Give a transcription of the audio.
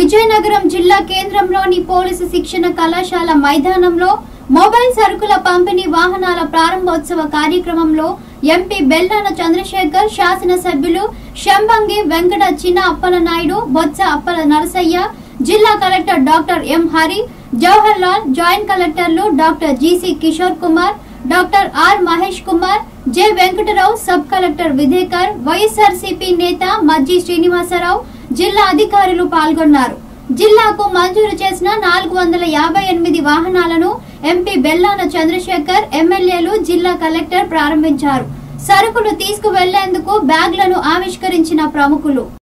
విజయనగరం జిల్లా కేంద్రంలోని పోలీసు శిక్షణ కళాశాల మైదానంలో మొబైల్ సరుకుల పంపిణీ వాహనాల ప్రారంభోత్సవ కార్యక్రమంలో ఎంపీ బెల్లాన చంద్రశేఖర్ శాసనసభ్యులు శంభంగి వెంకట చిన అప్పల నాయుడు బొత్స అప్పల నరసయ్య జిల్లా collector doctor M Hari Jawahar Lal joint కలెక్టర్లు doctor GC Kishore Kumar doctor R Mahesh Kumar J Venkatarao sub collector Vidhekar YSRCP నేత మజ్జి శ్రీనివాసరావు జిల్లా అధికారులు పాల్గొన్నారు. జిల్లాకు మంజూరు చేసిన నాలుగు వందల యాభై ఎనిమిది వాహనాలను ఎంపీ బెల్లాన చంద్రశేఖర్ ఎమ్మెల్యేలు జిల్లా కలెక్టర్ ప్రారంభించారు. సరుకులు తీసుకువెళ్ళేందుకు బ్యాగ్లను ఆవిష్కరించిన ప్రముఖులు.